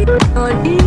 After